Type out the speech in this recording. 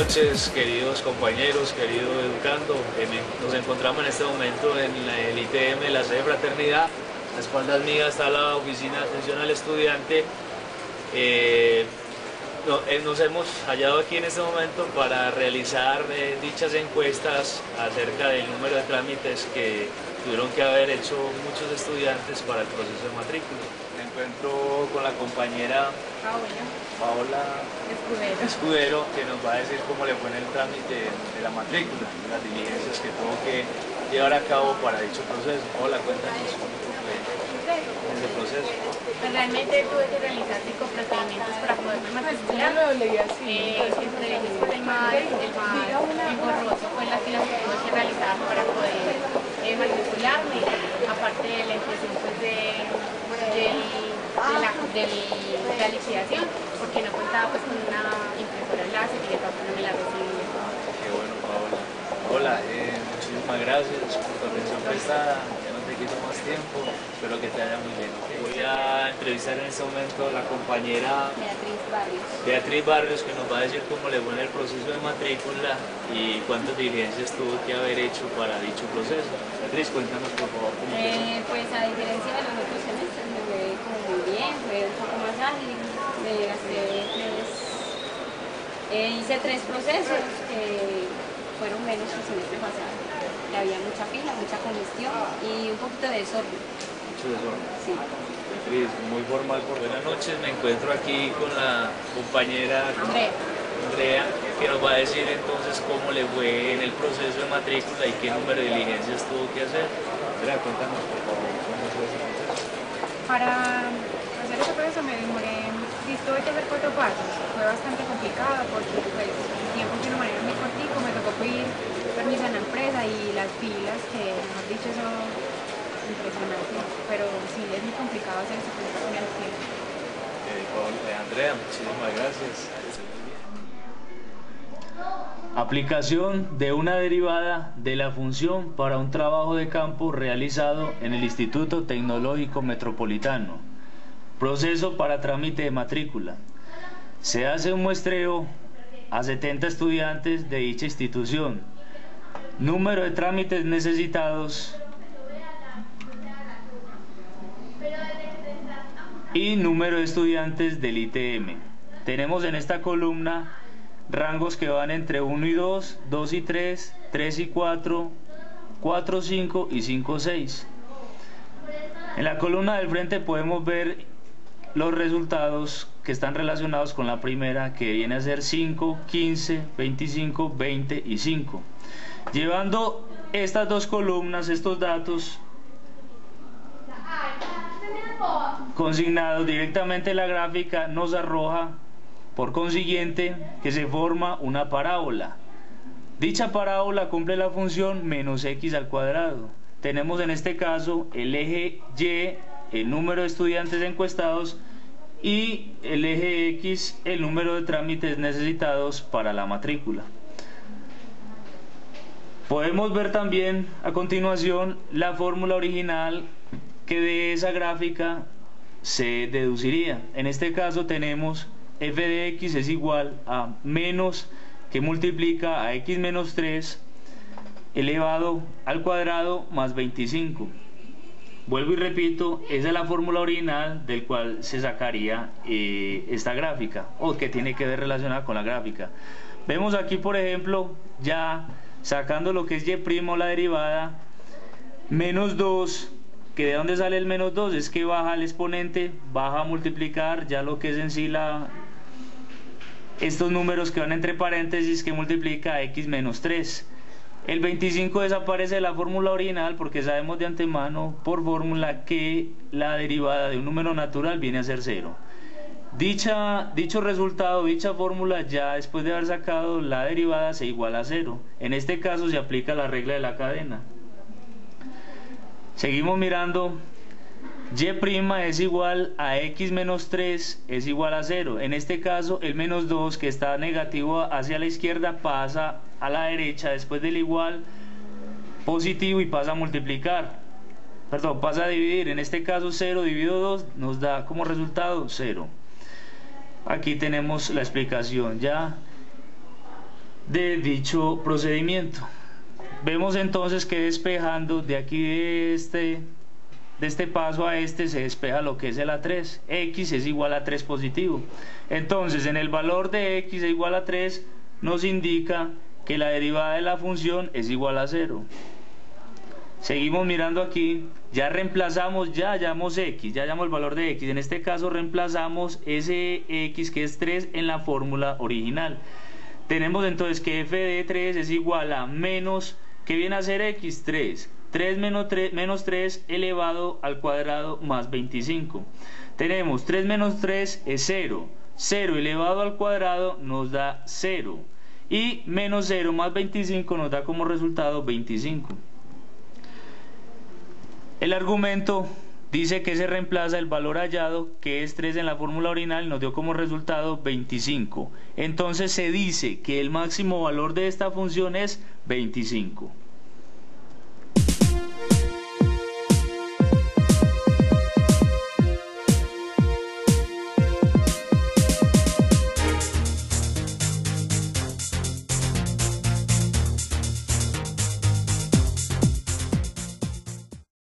noches, queridos compañeros, querido educando. Nos encontramos en este momento en el ITM, la sede Fraternidad. A espaldas mías está la Oficina de Atención al Estudiante. Eh, eh, nos hemos hallado aquí en este momento para realizar eh, dichas encuestas acerca del número de trámites que tuvieron que haber hecho muchos estudiantes para el proceso de matrícula. Encuentro con la compañera Paola, Escudero. que nos va a decir cómo le fue en el trámite de la matrícula, las diligencias que tuvo que llevar a cabo para dicho proceso. Hola, cuéntanos cómo fue ese proceso. Pues realmente tuve que realizar cinco procedimientos para poderme matricular. Eh, siempre el más, el más engorroso fue la fila que tuve que realizar para poder eh, matricularme, aparte de la impresión pues, de, de la, de liquidación porque no contaba pues con una impresora láser y papel no me la recibía. Qué bueno, Paola. Hola, eh, muchísimas gracias por tu atención prestada. Te quito más tiempo. Espero que te vaya muy bien. Voy a entrevistar en este momento a la compañera Beatriz Barrios. Beatriz Barrios, que nos va a decir cómo le fue en el proceso de matrícula y cuántas diligencias tuvo que haber hecho para dicho proceso. Beatriz, cuéntanos por favor cómo eh, Pues a diferencia de los otros semestres, me fue como muy bien, fue un poco más ágil, me gasté tres, eh, hice tres procesos que fueron menos que el semestre pasado, que había mucha fila, mucha congestión y un poquito de desorden. Mucho desorden. Sí. Beatriz, muy formal por buenas noches, me encuentro aquí con la compañera Andrea. Andrea, que nos va a decir entonces cómo le fue en el proceso de matrícula y qué número de diligencias tuvo que hacer. Andrea, cuéntanos por favor cómo fue ese proceso. Para hacer ese proceso me demoré, sí, tuve que hacer cuatro pasos, fue bastante complicado porque pues el tiempo que no manera muy cortico, me tocó pedir permiso en la empresa y las filas, que mejor dicho eso impresionante, pero sí es muy complicado hacer ese proceso con el tiempo. Eh, eh, Andrea, muchísimas gracias. Aplicación de una derivada de la función para un trabajo de campo realizado en el Instituto Tecnológico Metropolitano. Proceso para trámite de matrícula. Se hace un muestreo a 70 estudiantes de dicha institución. Número de trámites necesitados y número de estudiantes del ITM. Tenemos en esta columna rangos que van entre 1 y 2, 2 y 3, 3 y 4, 4, 5 y 5, 6. En la columna del frente podemos ver los resultados que están relacionados con la primera que viene a ser 5, 15, 25, 20 y 5. Llevando estas dos columnas, estos datos consignados directamente en la gráfica nos arroja por consiguiente que se forma una parábola. Dicha parábola cumple la función menos x al cuadrado. Tenemos en este caso el eje y, el número de estudiantes encuestados, y el eje x, el número de trámites necesitados para la matrícula. Podemos ver también a continuación la fórmula original que de esa gráfica se deduciría. En este caso tenemos f de x es igual a menos que multiplica a x menos 3 elevado al cuadrado más 25. Vuelvo y repito, esa es la fórmula original del cual se sacaría eh, esta gráfica o que tiene que ver relacionada con la gráfica. Vemos aquí, por ejemplo, ya sacando lo que es y' la derivada, menos 2 que de dónde sale el menos 2 es que baja el exponente, baja a multiplicar ya lo que es en sí la, estos números que van entre paréntesis que multiplica x menos 3. El 25 desaparece de la fórmula original porque sabemos de antemano por fórmula que la derivada de un número natural viene a ser 0. Dicha, dicho resultado, dicha fórmula ya después de haber sacado la derivada se iguala a 0. En este caso se aplica la regla de la cadena. Seguimos mirando y' es igual a x menos 3 es igual a 0. En este caso, el menos 2 que está negativo hacia la izquierda pasa a la derecha después del igual positivo y pasa a multiplicar. Perdón, pasa a dividir. En este caso, 0 dividido 2 nos da como resultado 0. Aquí tenemos la explicación ya. de dicho procedimiento. Vemos entonces que despejando de aquí de este, de este paso a este se despeja lo que es el A3. X es igual a 3 positivo. Entonces en el valor de X es igual a 3 nos indica que la derivada de la función es igual a 0. Seguimos mirando aquí, ya reemplazamos, ya hallamos x, ya hallamos el valor de x. En este caso reemplazamos ese x que es 3 en la fórmula original. Tenemos entonces que f de 3 es igual a menos, ¿qué viene a ser x? 3. 3 menos 3, menos 3 elevado al cuadrado más 25. Tenemos 3 menos 3 es 0. 0 elevado al cuadrado nos da 0. Y menos 0 más 25 nos da como resultado 25. El argumento dice que se reemplaza el valor hallado, que es 3 en la fórmula original, nos dio como resultado 25. Entonces se dice que el máximo valor de esta función es 25.